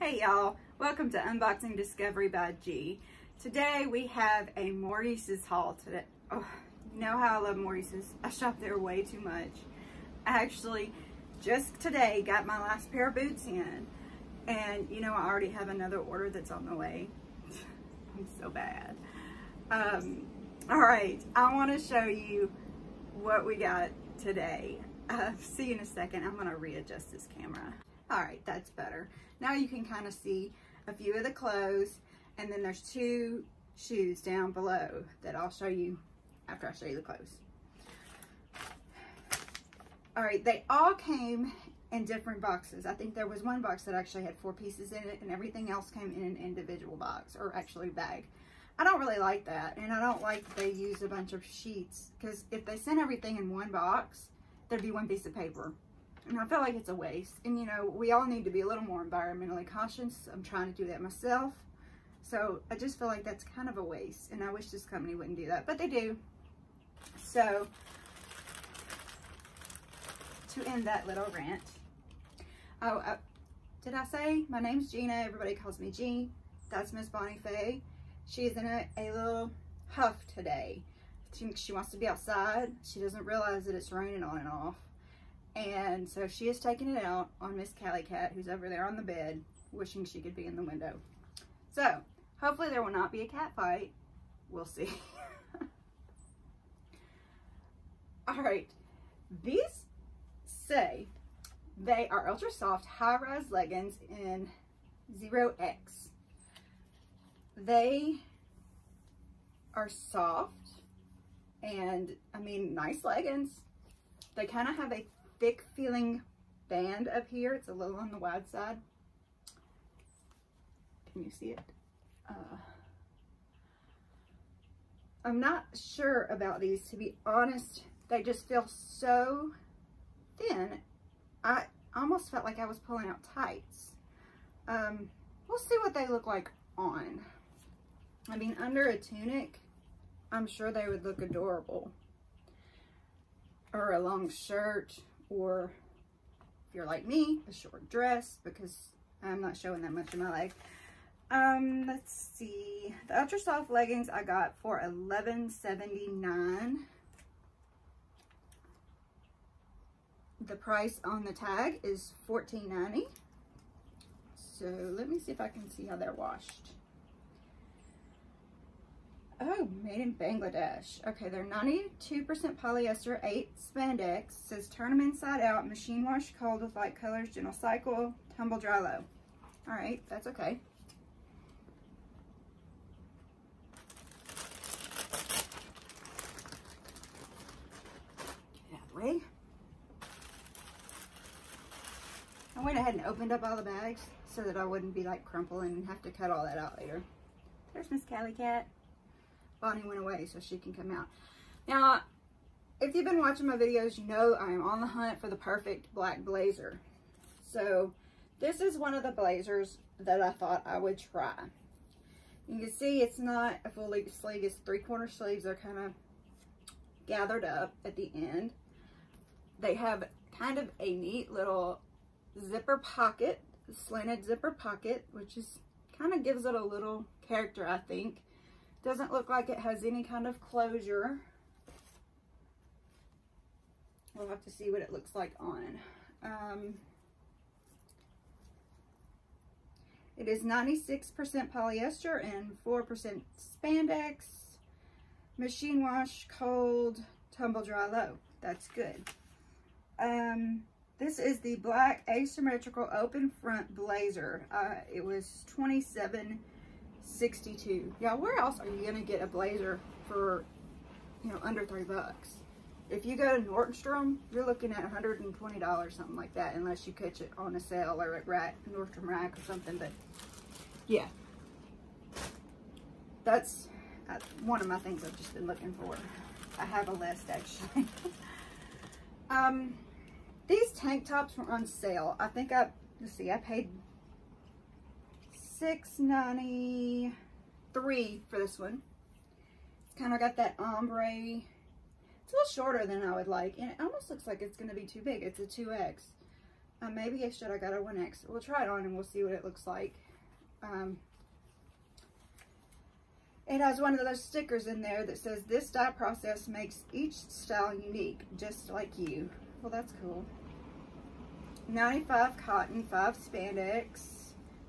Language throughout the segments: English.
Hey y'all, welcome to Unboxing Discovery by G. Today we have a Maurices haul today. Oh, you know how I love Maurices. I shop there way too much. I actually just today got my last pair of boots in and you know I already have another order that's on the way. I'm so bad. Um, all right, I want to show you what we got today. Uh, see you in a second. I'm to readjust this camera. All right, that's better. Now you can kind of see a few of the clothes and then there's two shoes down below that I'll show you after I show you the clothes. All right, they all came in different boxes. I think there was one box that actually had four pieces in it and everything else came in an individual box or actually bag. I don't really like that and I don't like that they use a bunch of sheets because if they sent everything in one box, there'd be one piece of paper and I feel like it's a waste. And you know, we all need to be a little more environmentally conscious. I'm trying to do that myself. So I just feel like that's kind of a waste. And I wish this company wouldn't do that, but they do. So to end that little rant, oh, uh, did I say my name's Gina? Everybody calls me G. That's Miss Bonnie Faye. She's in a, a little huff today. She, she wants to be outside. She doesn't realize that it's raining on and off. And so she is taking it out on Miss Cali Cat, who's over there on the bed, wishing she could be in the window. So, hopefully there will not be a cat fight. We'll see. All right, these say they are ultra soft high-rise leggings in 0X. They are soft and I mean nice leggings. They kind of have a thick feeling band up here. It's a little on the wide side. Can you see it? Uh, I'm not sure about these, to be honest. They just feel so thin. I almost felt like I was pulling out tights. Um, we'll see what they look like on. I mean, under a tunic, I'm sure they would look adorable. Or a long shirt or if you're like me, a short dress because I'm not showing that much of my leg. Um, let's see. The Ultra Soft leggings I got for $11.79. The price on the tag is $14.90. So let me see if I can see how they're washed. Oh, made in Bangladesh. Okay, they're 92% polyester, 8 spandex. Says turn them inside out, machine wash cold with light colors, gentle cycle, tumble dry low. All right, that's okay. Get way. I went ahead and opened up all the bags so that I wouldn't be like crumpling and have to cut all that out later. There's Miss Cali Cat. Bonnie went away so she can come out. Now, if you've been watching my videos, you know I am on the hunt for the perfect black blazer. So, this is one of the blazers that I thought I would try. You can see it's not a full sleeve, it's three-quarter sleeves. They're kind of gathered up at the end. They have kind of a neat little zipper pocket, slanted zipper pocket, which is kind of gives it a little character, I think. Doesn't look like it has any kind of closure. We'll have to see what it looks like on. Um, it is 96% polyester and 4% spandex. Machine wash, cold, tumble dry low. That's good. Um, this is the black asymmetrical open front blazer. Uh, it was 27 62 Yeah, where else are you gonna get a blazer for you know under three bucks? If you go to Nordstrom you're looking at 120 dollars something like that unless you catch it on a sale or at Rack Nordstrom Rack or something but yeah. That's one of my things I've just been looking for. I have a list actually. Um these tank tops were on sale. I think I let's see I paid six ninety three for this one. It's kind of got that ombre. It's a little shorter than I would like, and it almost looks like it's going to be too big. It's a 2X. Uh, maybe I should. I got a 1X. We'll try it on and we'll see what it looks like. Um, it has one of those stickers in there that says, this dye process makes each style unique, just like you. Well, that's cool. 95 cotton, 5 spandex,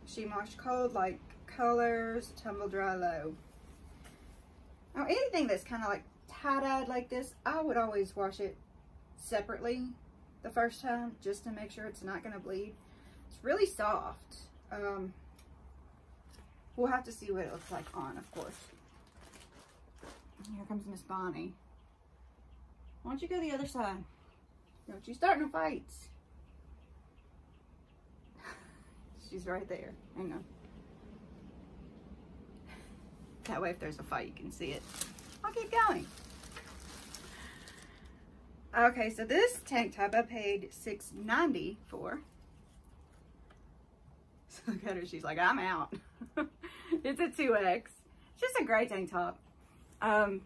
machine wash cold, like colors, tumble dry low. Now, anything that's kind of like tie-dyed like this, I would always wash it separately the first time just to make sure it's not going to bleed. It's really soft. Um, we'll have to see what it looks like on, of course. Here comes Miss Bonnie. Why don't you go the other side? Don't you start no fights. She's right there. Hang on. That way if there's a fight, you can see it. I'll keep going. Okay, so this tank top I paid $6.90 for. So look at her, she's like, I'm out. it's a 2X. It's just a great tank top. Um,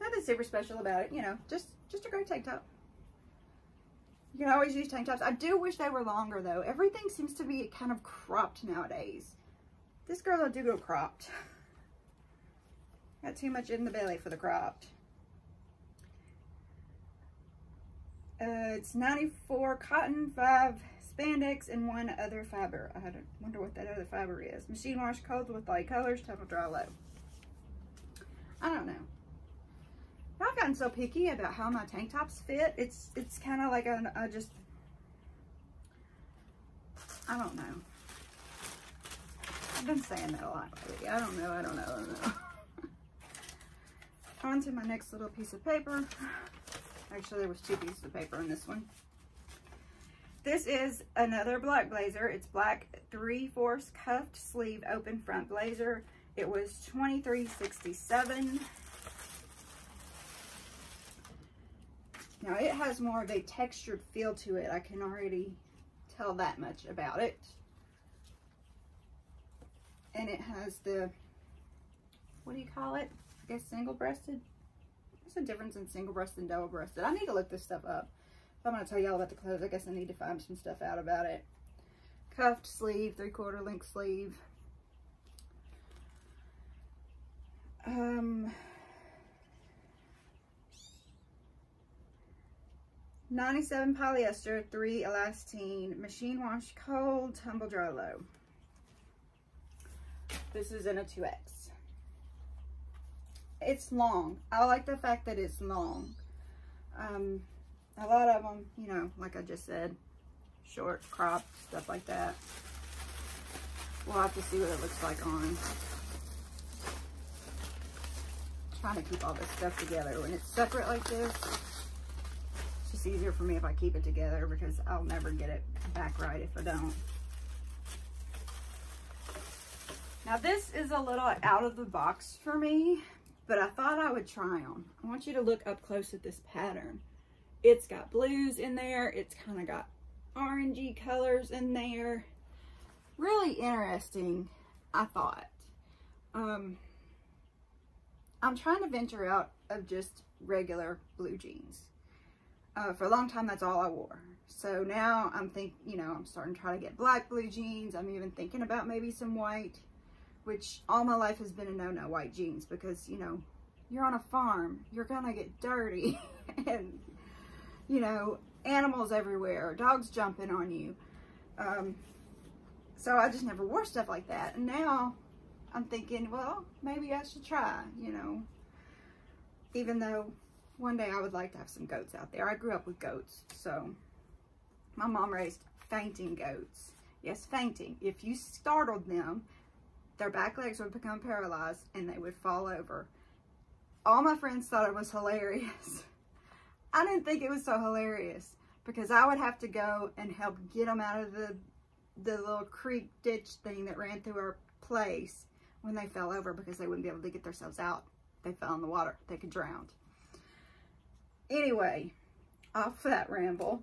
nothing super special about it, you know, just, just a great tank top. You can always use tank tops. I do wish they were longer though. Everything seems to be kind of cropped nowadays. This girl I do go cropped. Got too much in the belly for the cropped. Uh, it's 94 cotton, 5 spandex, and one other fiber. I wonder what that other fiber is. Machine wash cold with light colors, tumble dry low. I don't know. I've gotten so picky about how my tank tops fit. It's it's kind of like a, a just, I don't know. I've been saying that a lot lately. I don't know, I don't know, I don't know. On to my next little piece of paper. Actually, there was two pieces of paper in this one. This is another black blazer. It's black 3 fourths cuffed sleeve open front blazer. It was $23.67. Now it has more of a textured feel to it. I can already tell that much about it. And it has the, what do you call it? I guess single-breasted. What's the difference in single-breasted and double-breasted? I need to look this stuff up. If I'm going to tell y'all about the clothes, I guess I need to find some stuff out about it. Cuffed sleeve, three-quarter length sleeve. Um, 97 polyester, 3 elastane, machine wash cold, tumble dry low. This is in a 2X. It's long. I like the fact that it's long. Um, a lot of them, you know, like I just said, short, crop, stuff like that. We'll have to see what it looks like on. trying to keep all this stuff together. When it's separate like this, just easier for me if I keep it together because I'll never get it back right if I don't. Now this is a little out of the box for me, but I thought I would try them. I want you to look up close at this pattern. It's got blues in there. It's kind of got orangey colors in there. Really interesting, I thought. Um, I'm trying to venture out of just regular blue jeans. Uh, for a long time, that's all I wore. So now I'm think, you know, I'm starting to try to get black blue jeans. I'm even thinking about maybe some white, which all my life has been a no-no white jeans because, you know, you're on a farm, you're gonna get dirty and, you know, animals everywhere, dogs jumping on you. Um, so I just never wore stuff like that. And now I'm thinking, well, maybe I should try, you know, even though one day I would like to have some goats out there. I grew up with goats, so my mom raised fainting goats. Yes, fainting. If you startled them, their back legs would become paralyzed and they would fall over. All my friends thought it was hilarious. I didn't think it was so hilarious because I would have to go and help get them out of the the little creek ditch thing that ran through our place when they fell over because they wouldn't be able to get themselves out. They fell in the water. They could drown. Anyway, off that ramble.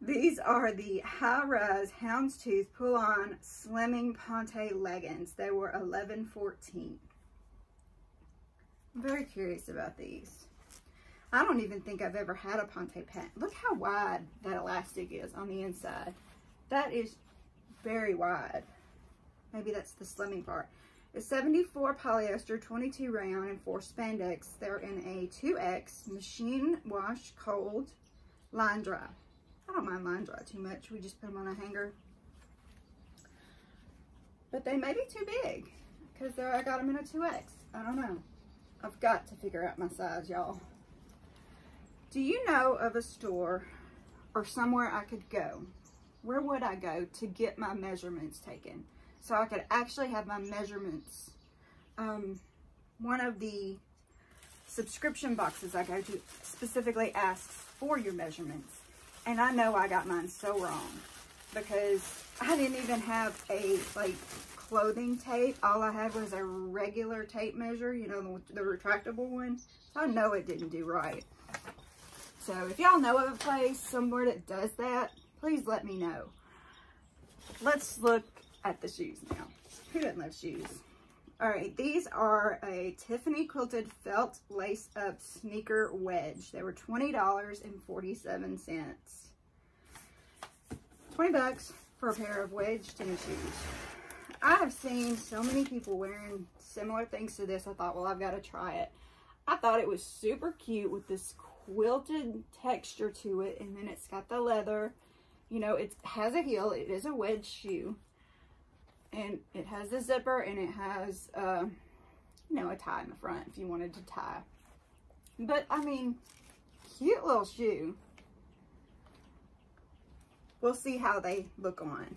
These are the high-rise houndstooth pull-on slimming ponte leggings. They were $11.14. I'm very curious about these. I don't even think I've ever had a Ponte pant. Look how wide that elastic is on the inside. That is very wide. Maybe that's the slimming part. It's 74 polyester, 22 rayon, and 4 spandex. They're in a 2X machine wash cold line dry. I don't mind line dry too much. We just put them on a hanger. But they may be too big because I got them in a 2X. I don't know. I've got to figure out my size, y'all. Do you know of a store or somewhere I could go? Where would I go to get my measurements taken? So I could actually have my measurements. Um, one of the subscription boxes I go to specifically asks for your measurements. And I know I got mine so wrong because I didn't even have a like clothing tape. All I had was a regular tape measure, you know, the, the retractable one. So I know it didn't do right. So if y'all know of a place somewhere that does that, please let me know. Let's look at the shoes now. Who doesn't love shoes? All right, these are a Tiffany quilted felt lace up sneaker wedge. They were $20.47. 20 bucks for a pair of wedge tennis shoes. I have seen so many people wearing similar things to this. I thought, well, I've got to try it. I thought it was super cute with this quilted texture to it. And then it's got the leather. You know, it has a heel. It is a wedge shoe and it has a zipper and it has, uh, you know, a tie in the front if you wanted to tie. But, I mean, cute little shoe. We'll see how they look on.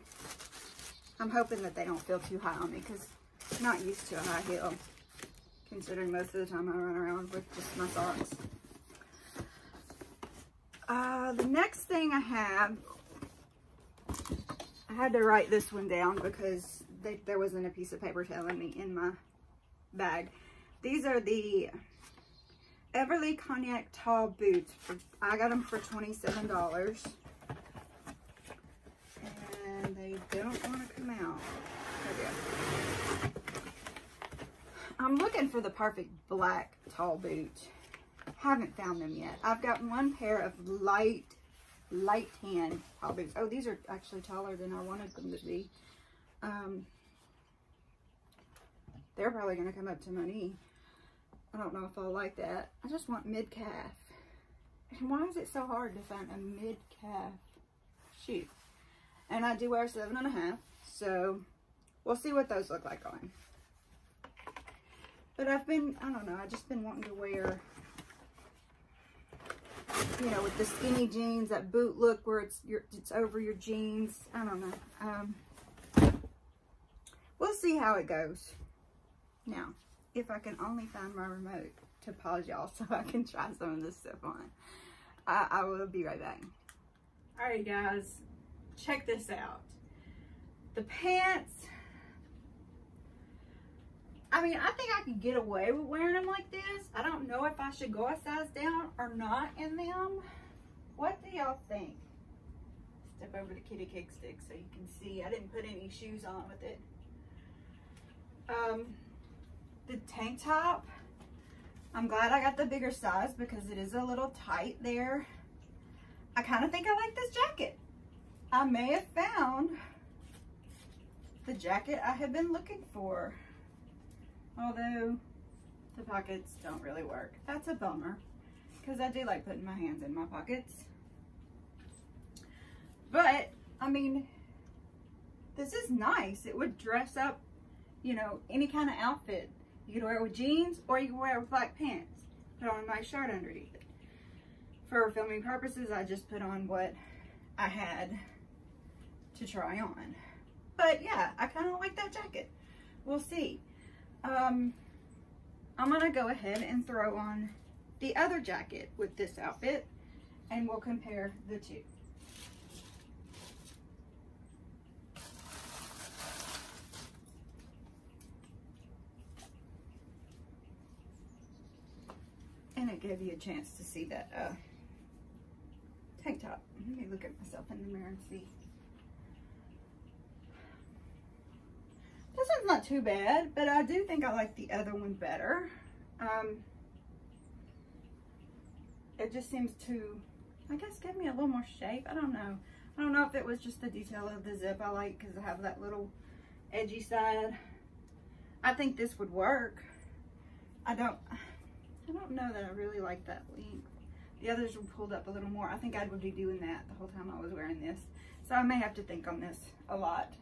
I'm hoping that they don't feel too high on me because I'm not used to a high heel, considering most of the time I run around with just my socks. Uh, the next thing I have, I had to write this one down because there wasn't a piece of paper telling me in my bag. These are the Everly Cognac Tall Boots. For, I got them for $27. And they don't want to come out. I'm looking for the perfect black tall boot. Haven't found them yet. I've got one pair of light, light tan tall boots. Oh, these are actually taller than I wanted them to be. Um, they're probably going to come up to my knee. I don't know if I'll like that. I just want mid-calf. And why is it so hard to find a mid-calf shoe? And I do wear seven and a half, so we'll see what those look like on. But I've been, I don't know, I've just been wanting to wear, you know, with the skinny jeans, that boot look where it's your, it's over your jeans. I don't know. Um, we'll see how it goes. Now, if I can only find my remote to pause y'all so I can try some of this stuff on, I, I will be right back. All right, guys, check this out. The pants, I mean, I think I could get away with wearing them like this. I don't know if I should go a size down or not in them. What do y'all think? Step over the kitty cake stick so you can see. I didn't put any shoes on with it. Um, the tank top, I'm glad I got the bigger size because it is a little tight there. I kind of think I like this jacket. I may have found the jacket I have been looking for. Although the pockets don't really work. That's a bummer because I do like putting my hands in my pockets. But, I mean, this is nice. It would dress up, you know, any kind of outfit. You could wear it with jeans or you can wear it with black pants. Put on nice shirt underneath. For filming purposes, I just put on what I had to try on. But yeah, I kind of like that jacket. We'll see. Um, I'm going to go ahead and throw on the other jacket with this outfit and we'll compare the two. And it gave you a chance to see that uh, tank top. Let me look at myself in the mirror and see. This one's not too bad, but I do think I like the other one better. Um, it just seems to, I guess, give me a little more shape. I don't know. I don't know if it was just the detail of the zip I like because I have that little edgy side. I think this would work. I don't, I don't know that I really like that length. The others were pulled up a little more. I think I would be doing that the whole time I was wearing this. So I may have to think on this a lot.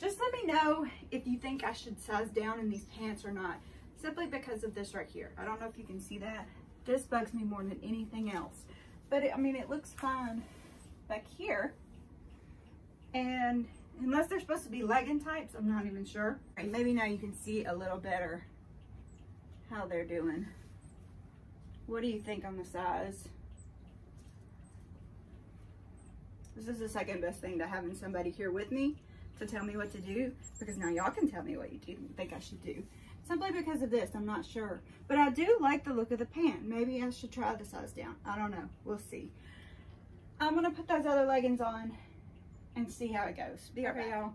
Just let me know if you think I should size down in these pants or not. Simply because of this right here. I don't know if you can see that. This bugs me more than anything else. But it, I mean, it looks fine back here. And unless they're supposed to be legging types, I'm not even sure. Maybe now you can see a little better how they're doing. What do you think on the size? This is the second best thing to having somebody here with me to tell me what to do because now y'all can tell me what you think I should do. Simply because of this, I'm not sure. But I do like the look of the pant. Maybe I should try the size down. I don't know. We'll see. I'm gonna put those other leggings on and see how it goes. Be right back, y'all.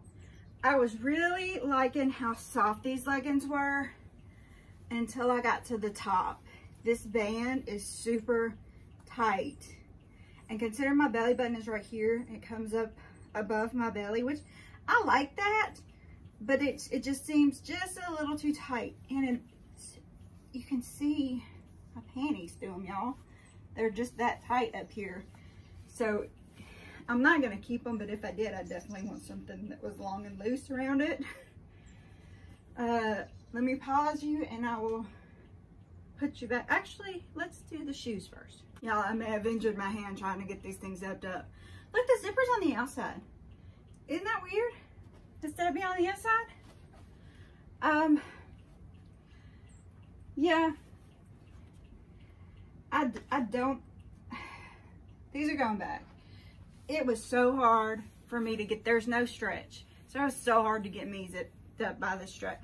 I was really liking how soft these leggings were until I got to the top. This band is super tight. And consider my belly button is right here. It comes up above my belly, which I like that, but it's, it just seems just a little too tight. And it, you can see my panties through them, y'all. They're just that tight up here. So I'm not going to keep them, but if I did, I definitely want something that was long and loose around it. Uh, let me pause you and I will put you back. Actually, let's do the shoes first. Y'all, I may have injured my hand trying to get these things zipped up. Look, the zipper's on the outside. Isn't that weird? Instead of being on the inside? Um, yeah. I, I don't these are going back. It was so hard for me to get, there's no stretch. So it was so hard to get me zipped up by the stretch.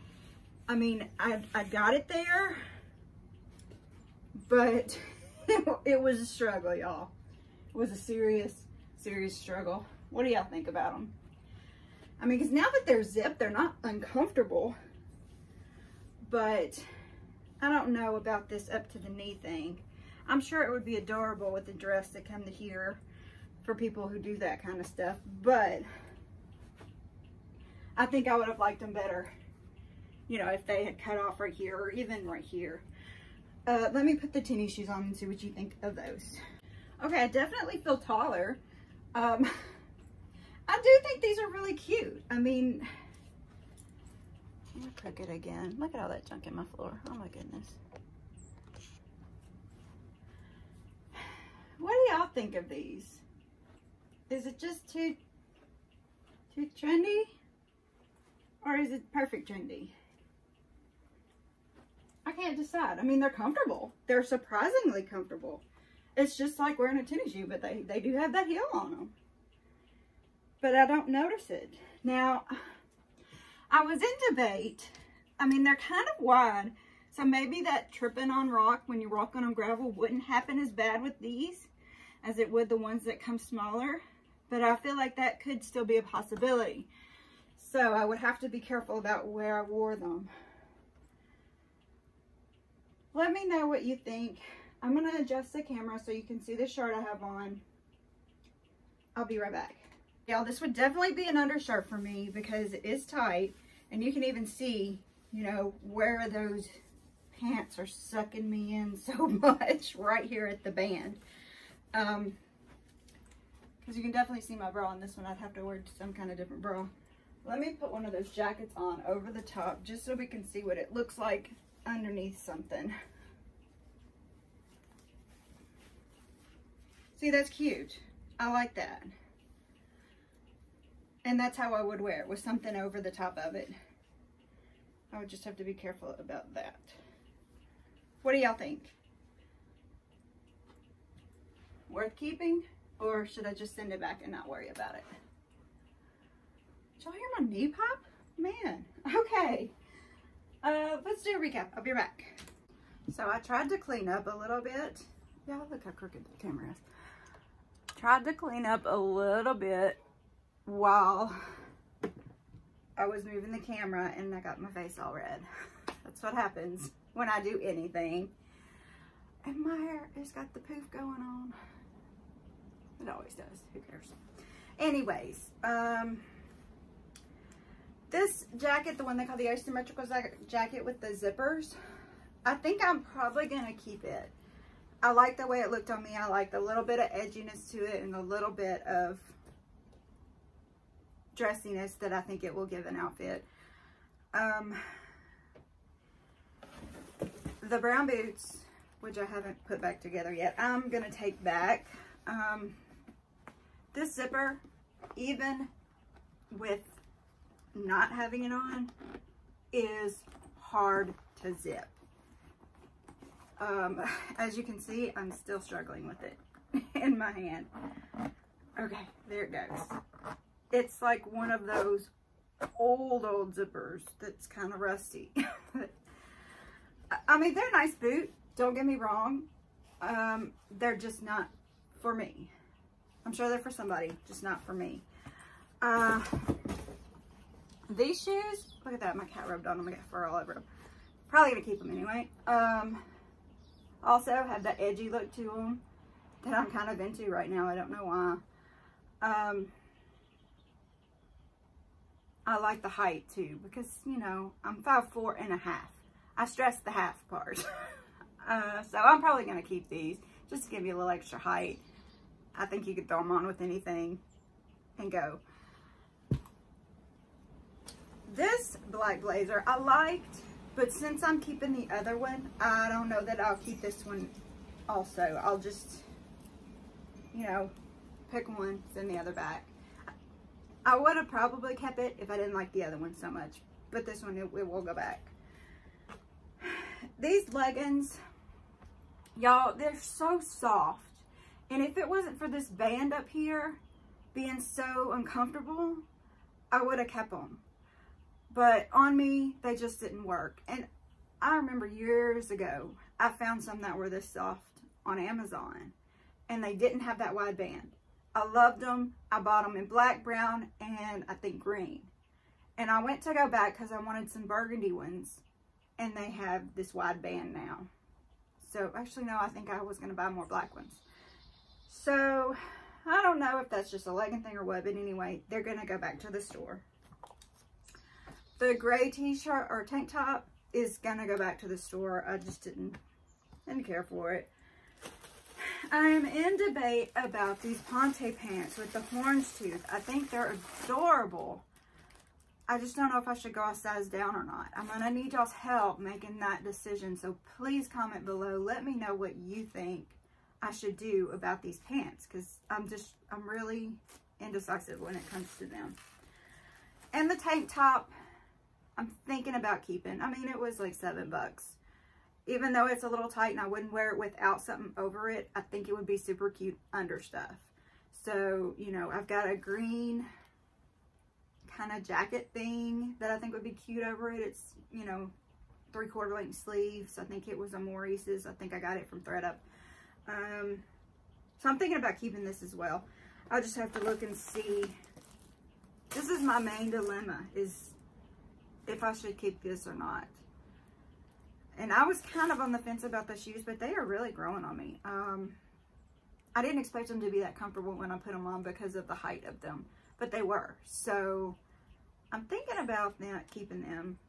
I mean, I, I got it there, but it, it was a struggle, y'all. It was a serious, serious struggle. What do y'all think about them? I mean, because now that they're zipped, they're not uncomfortable. But I don't know about this up to the knee thing. I'm sure it would be adorable with the dress that come to here for people who do that kind of stuff. But I think I would have liked them better, you know, if they had cut off right here or even right here. Uh, let me put the tennis shoes on and see what you think of those. Okay, I definitely feel taller. Um, I do think these are really cute. I mean, cook it again. Look at all that junk in my floor. Oh my goodness. What do y'all think of these? Is it just too, too trendy? Or is it perfect trendy? Can't decide. I mean, they're comfortable. They're surprisingly comfortable. It's just like wearing a tennis shoe, but they, they do have that heel on them. But I don't notice it. Now, I was in debate. I mean, they're kind of wide. So maybe that tripping on rock when you're walking on gravel wouldn't happen as bad with these as it would the ones that come smaller. But I feel like that could still be a possibility. So I would have to be careful about where I wore them. Let me know what you think. I'm going to adjust the camera so you can see the shirt I have on. I'll be right back. Y'all, this would definitely be an undershirt for me because it is tight. And you can even see, you know, where those pants are sucking me in so much right here at the band. Um, because you can definitely see my bra on this one. I'd have to wear some kind of different bra. Let me put one of those jackets on over the top just so we can see what it looks like underneath something. See, that's cute. I like that. And that's how I would wear it, with something over the top of it. I would just have to be careful about that. What do y'all think? Worth keeping? Or should I just send it back and not worry about it? Did y'all hear my knee pop? Man, okay. Uh, let's do a recap. I'll be back. So I tried to clean up a little bit. Yeah, look how crooked the camera is. Tried to clean up a little bit while I was moving the camera and I got my face all red. That's what happens when I do anything. And my hair has got the poof going on. It always does. Who cares? Anyways, um, this jacket, the one they call the asymmetrical jacket with the zippers, I think I'm probably going to keep it. I like the way it looked on me. I like the little bit of edginess to it and a little bit of dressiness that I think it will give an outfit. Um, the brown boots, which I haven't put back together yet, I'm going to take back. Um, this zipper, even with not having it on, is hard to zip. Um, as you can see, I'm still struggling with it in my hand. Okay, there it goes. It's like one of those old, old zippers that's kind of rusty. I mean, they're a nice boot. Don't get me wrong. Um, they're just not for me. I'm sure they're for somebody, just not for me. Uh, these shoes, look at that. My cat rubbed on them. I got fur all over them. Probably to keep them anyway. Um, also have that edgy look to them that I'm kind of into right now. I don't know why. Um, I like the height too because, you know, I'm five four and a half. I stress the half part. uh, so I'm probably going to keep these just to give me a little extra height. I think you could throw them on with anything and go. This black blazer I liked, but since I'm keeping the other one, I don't know that I'll keep this one also. I'll just, you know, pick one, send the other back. I would have probably kept it if I didn't like the other one so much, but this one, it, it will go back. These leggings, y'all, they're so soft. And if it wasn't for this band up here being so uncomfortable, I would have kept them. But on me, they just didn't work. And I remember years ago, I found some that were this soft on Amazon. And they didn't have that wide band. I loved them. I bought them in black, brown, and I think green. And I went to go back because I wanted some burgundy ones. And they have this wide band now. So actually, no, I think I was going to buy more black ones. So I don't know if that's just a legging thing or what, but anyway, they're going to go back to the store. The gray t-shirt or tank top is going to go back to the store. I just didn't, didn't care for it. I'm in debate about these Ponte pants with the houndstooth. I think they're adorable. I just don't know if I should go a size down or not. I'm going to need y'all's help making that decision. So please comment below. Let me know what you think I should do about these pants because I'm just, I'm really indecisive when it comes to them. And the tank top, I'm thinking about keeping. I mean, it was like seven bucks. Even though it's a little tight and I wouldn't wear it without something over it, I think it would be super cute under stuff. So, you know, I've got a green kind of jacket thing that I think would be cute over it. It's, you know, three quarter length sleeves. I think it was a Maurices. I think I got it from thredUP. Um, so I'm thinking about keeping this as well. I'll just have to look and see. This is my main dilemma is if I should keep this or not. And I was kind of on the fence about the shoes, but they are really growing on me. Um, I didn't expect them to be that comfortable when I put them on because of the height of them, but they were. So I'm thinking about not keeping them.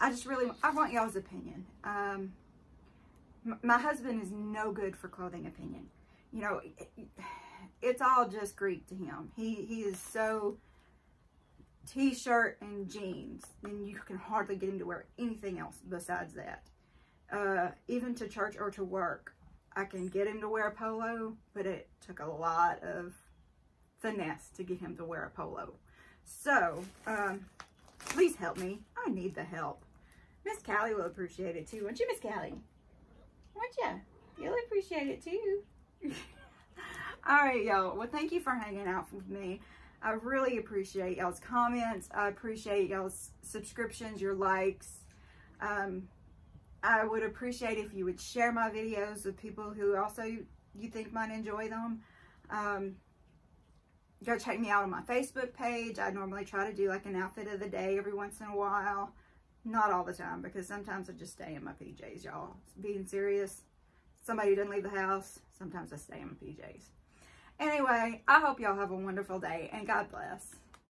I just really, I want y'all's opinion. Um, my husband is no good for clothing opinion. You know, it's all just Greek to him. He, he is so t-shirt and jeans and you can hardly get him to wear anything else besides that. Uh, even to church or to work, I can get him to wear a polo, but it took a lot of finesse to get him to wear a polo. So, um, please help me. I need the help. Miss Callie will appreciate it too. Won't you, Miss Callie? Won't you? You'll appreciate it too. All right, y'all. Well, thank you for hanging out with me. I really appreciate y'all's comments. I appreciate y'all's subscriptions, your likes. Um, I would appreciate if you would share my videos with people who also you, think might enjoy them. Um, go check me out on my Facebook page. I normally try to do like an outfit of the day every once in a while. Not all the time because sometimes I just stay in my PJs, y'all. Being serious. somebody doesn't leave the house, sometimes I stay in my PJs. Anyway, I hope y'all have a wonderful day and God bless.